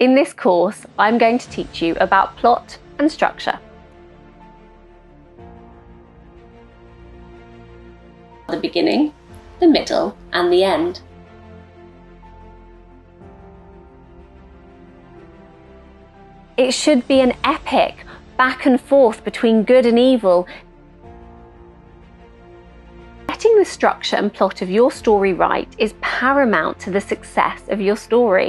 In this course, I'm going to teach you about plot and structure. The beginning, the middle, and the end. It should be an epic back and forth between good and evil. Getting the structure and plot of your story right is paramount to the success of your story.